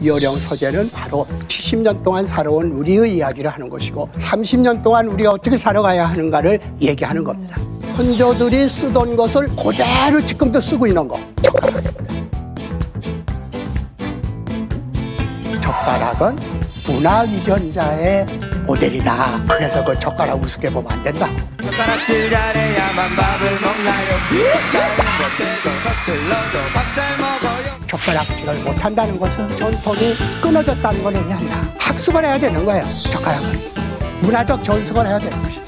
이어령 서재는 바로 70년 동안 살아온 우리의 이야기를 하는 것이고 30년 동안 우리가 어떻게 살아가야 하는가를 얘기하는 겁니다. 선조들이 쓰던 것을 그대로 지금도 쓰고 있는 거. 젓가락은 문화 유전자의 모델이다. 그래서 그 젓가락 우습게 보면 안 된다. 젓가락질 잘해야만 밥을 먹나요 젓가락질을 못한다는 것은 전통이 끊어졌다는 걸 의미한다. 학습을 해야 되는 거예요. 젓가락은 문화적 전승을 해야 되는 것이.